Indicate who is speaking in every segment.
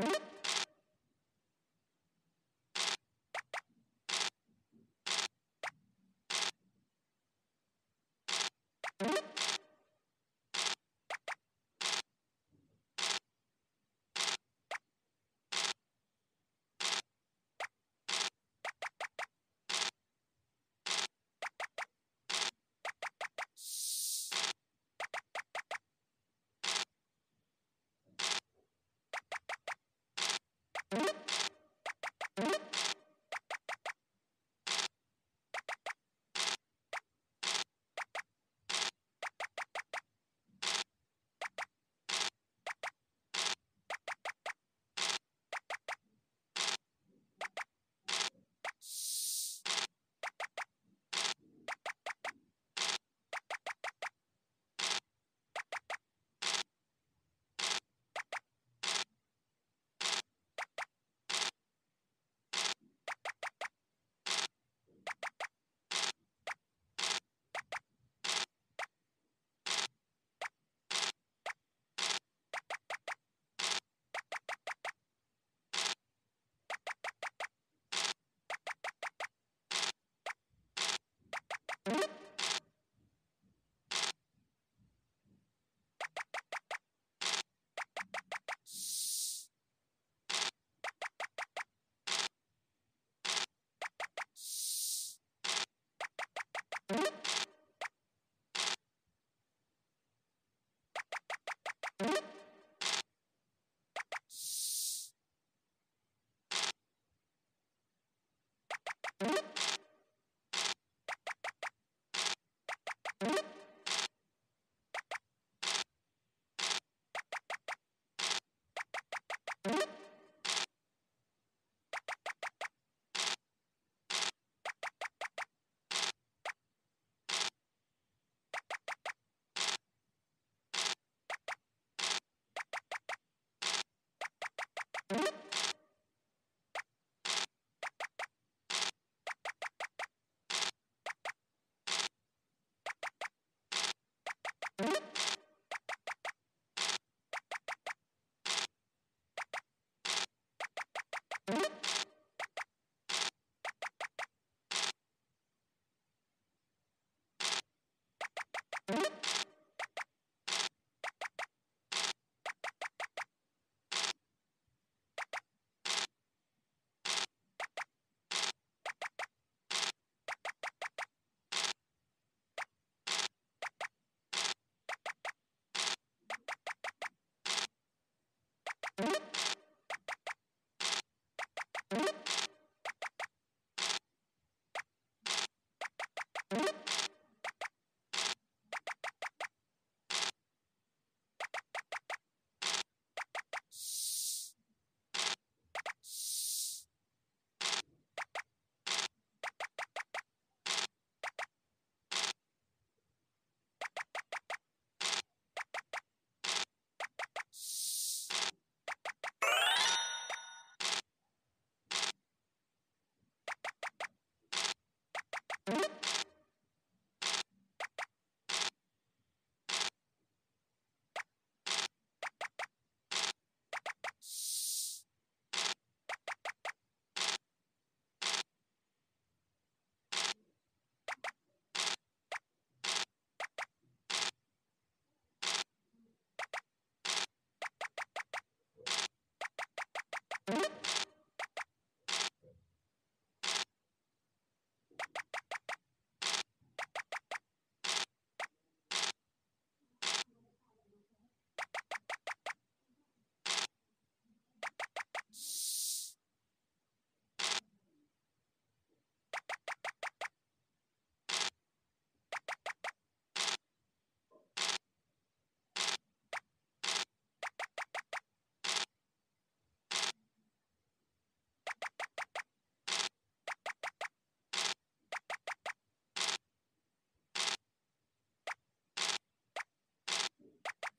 Speaker 1: you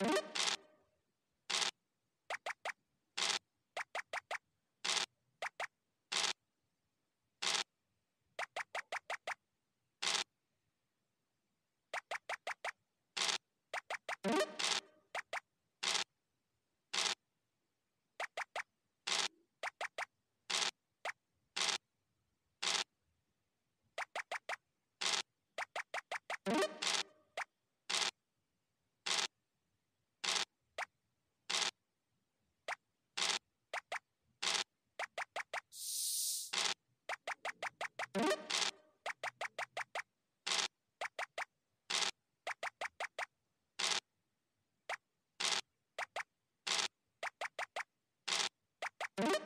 Speaker 1: you you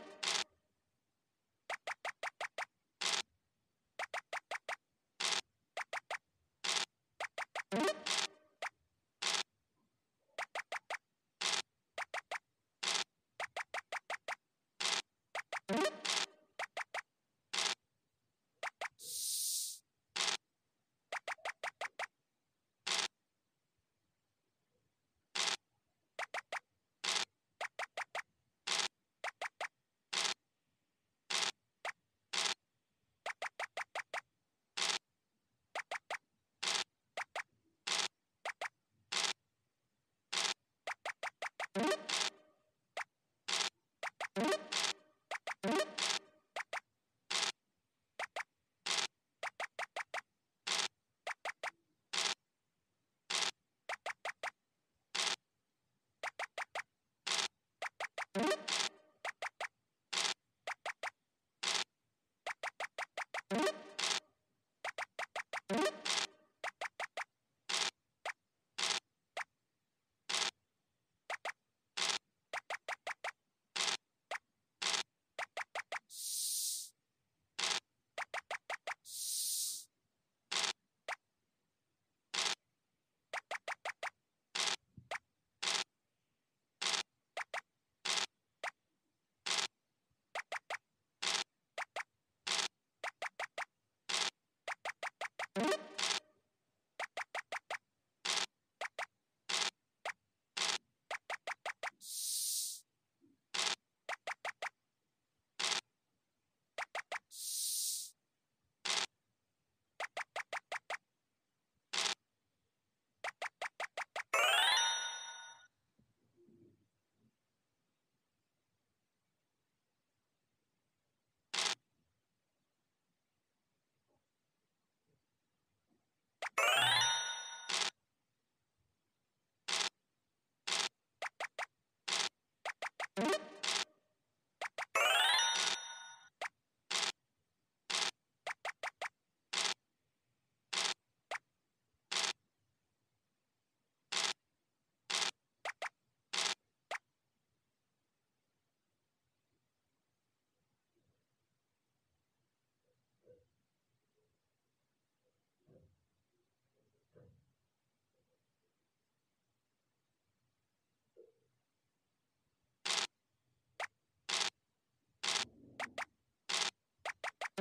Speaker 1: you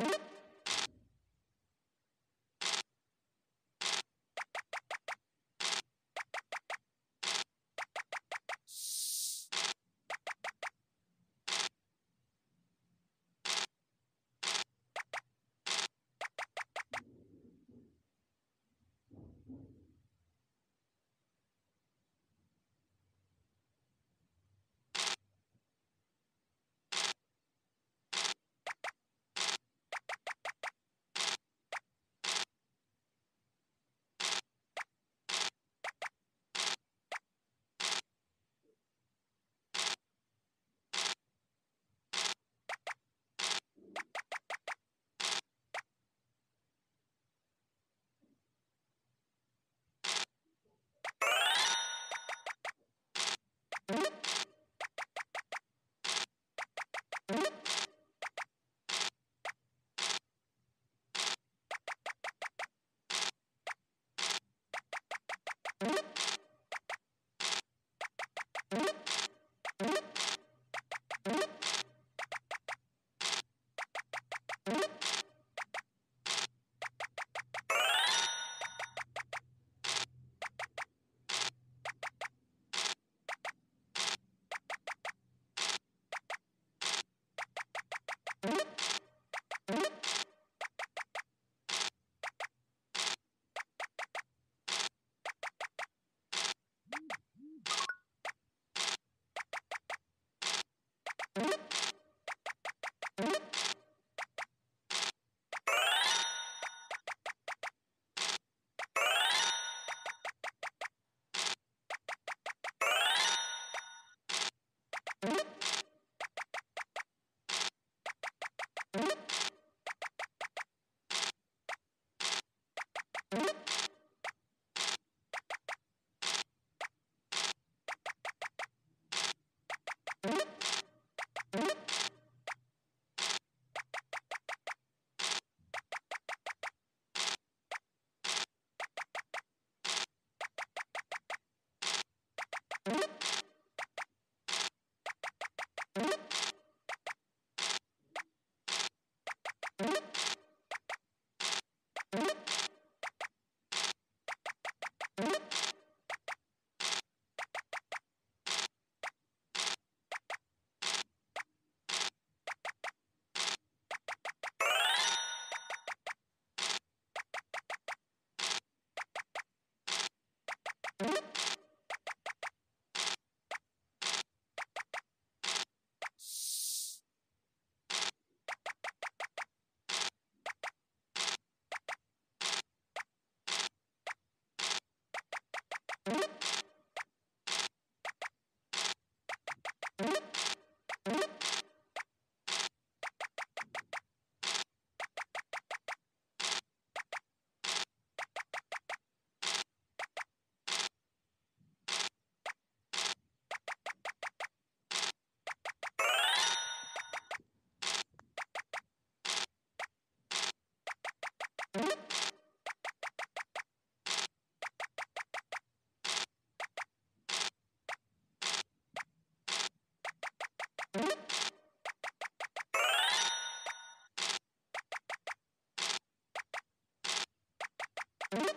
Speaker 1: you you you you